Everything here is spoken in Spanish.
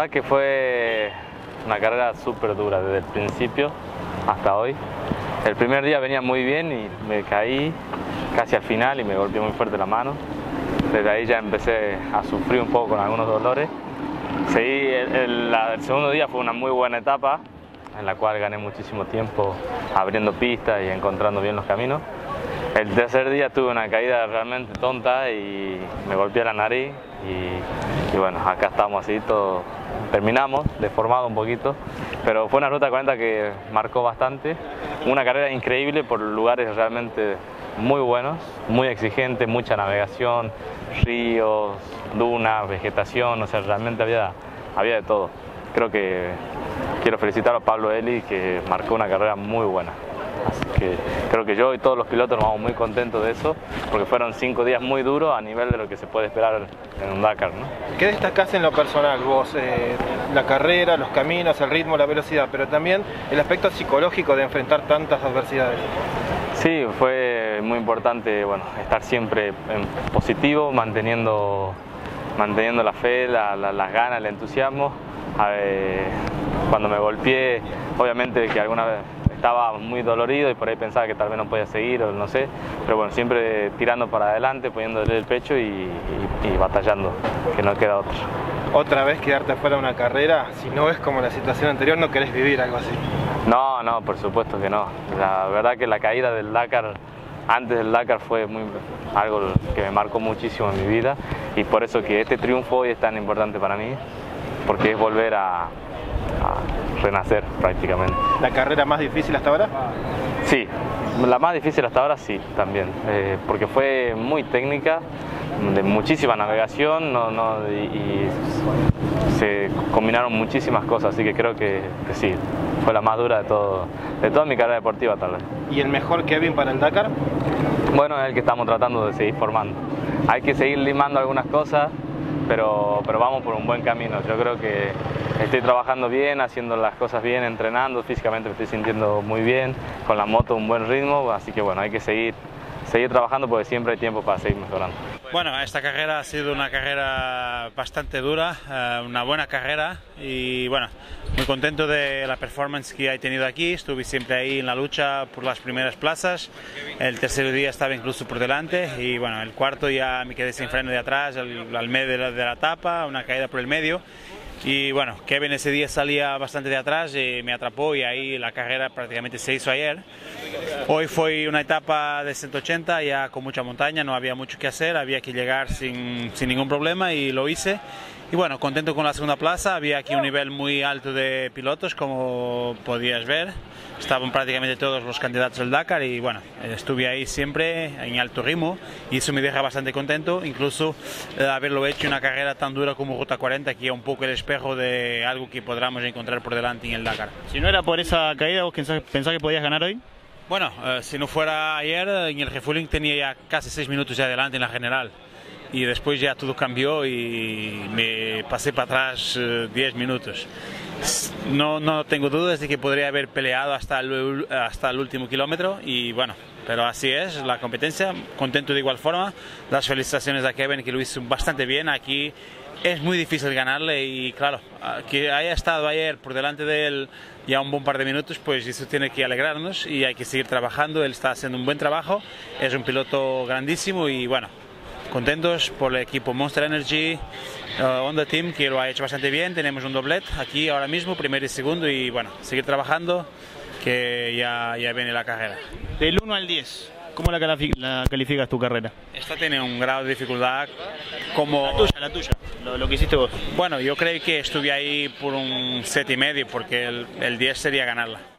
verdad que fue una carrera súper dura desde el principio hasta hoy. El primer día venía muy bien y me caí casi al final y me golpeé muy fuerte la mano. Desde ahí ya empecé a sufrir un poco con algunos dolores. Seguí, el, segundo día fue una muy buena etapa en la cual gané muchísimo tiempo abriendo pistas y encontrando bien los caminos. El tercer día tuve una caída realmente tonta y me golpeé la nariz y, bueno, acá estamos así, todo, terminamos, deformado un poquito, pero fue una ruta 40 que marcó bastante, una carrera increíble por lugares realmente muy buenos, muy exigentes, mucha navegación, ríos, dunas, vegetación, o sea, realmente había, había de todo. Creo que quiero felicitar a Pablo Eli que marcó una carrera muy buena. Que creo que yo y todos los pilotos nos vamos muy contentos de eso, porque fueron cinco días muy duros a nivel de lo que se puede esperar en un Dakar. ¿no? ¿Qué destacás en lo personal vos? Eh, la carrera, los caminos, el ritmo, la velocidad, pero también el aspecto psicológico de enfrentar tantas adversidades. Sí, fue muy importante bueno, estar siempre en positivo, manteniendo, manteniendo la fe, la, las ganas, el entusiasmo. cuando me golpeé, obviamente que alguna vez estaba muy dolorido y por ahí pensaba que tal vez no podía seguir o no sé, pero bueno, siempre tirando para adelante, poniéndole el pecho y, batallando, que no queda otra. ¿Otra vez quedarte fuera de una carrera? Si no es como la situación anterior, ¿no querés vivir algo así? No, no, por supuesto que no. La verdad que la caída del Dakar antes del Dakar fue muy, algo que me marcó muchísimo en mi vida y por eso que este triunfo hoy es tan importante para mí, porque es volver a, renacer prácticamente. ¿La carrera más difícil hasta ahora? Sí, la más difícil hasta ahora sí, también, eh, porque fue muy técnica, de muchísima navegación y, se combinaron muchísimas cosas, así que creo que, sí, fue la más dura de, todo, de toda mi carrera deportiva tal vez. ¿Y el mejor Kevin para el Dakar? Bueno, es el que estamos tratando de seguir formando. Hay que seguir limando algunas cosas, pero, pero vamos por un buen camino. Yo creo que estoy trabajando bien, haciendo las cosas bien, entrenando, físicamente me estoy sintiendo muy bien, con la moto un buen ritmo, así que bueno, hay que seguir, seguir trabajando porque siempre hay tiempo para seguir mejorando. Bueno, esta carrera ha sido una carrera bastante dura, eh, una buena carrera y bueno, muy contento de la performance que he tenido aquí, estuve siempre ahí en la lucha por las primeras plazas, el tercer día estaba incluso por delante y bueno, el cuarto ya me quedé sin freno de atrás, al, medio de la, de la tapa, una caída por el medio y bueno, Kevin ese día salía bastante de atrás y me atrapó y ahí la carrera prácticamente se hizo ayer. Hoy fue una etapa de 180, ya con mucha montaña, no había mucho que hacer, había que llegar sin, sin ningún problema y lo hice. Y bueno, contento con la segunda plaza, había aquí un nivel muy alto de pilotos, como podías ver. Estaban prácticamente todos los candidatos del Dakar y bueno, estuve ahí siempre en alto ritmo y eso me deja bastante contento, incluso eh, haberlo hecho en una carrera tan dura como Ruta 40, que es un poco el espejo de algo que podríamos encontrar por delante en el Dakar. Si no era por esa caída, ¿vos pensás, que podías ganar hoy? Bueno, eh, si no fuera ayer, en el refueling tenía ya casi seis minutos de adelante en la general y después ya todo cambió y me pasé para atrás 10 eh, minutos. No, no tengo dudas de que podría haber peleado hasta el, hasta el último kilómetro y bueno, pero así es la competencia, contento de igual forma. Las felicitaciones a Kevin que lo hizo bastante bien aquí. Es muy difícil ganarle y claro, que haya estado ayer por delante de él ya un buen par de minutos, pues eso tiene que alegrarnos y hay que seguir trabajando. Él está haciendo un buen trabajo, es un piloto grandísimo y bueno, contentos por el equipo Monster Energy, uh, Honda Team, que lo ha hecho bastante bien. Tenemos un doblet aquí ahora mismo, primero y segundo, y bueno, seguir trabajando, que ya, ya viene la carrera. Del 1 al 10, ¿cómo la, la, calificas tu carrera? Esta tiene un grado de dificultad como... La tuya, la tuya, lo, que hiciste vos. Bueno, yo creo que estuve ahí por un set y medio, porque el, el 10 sería ganarla.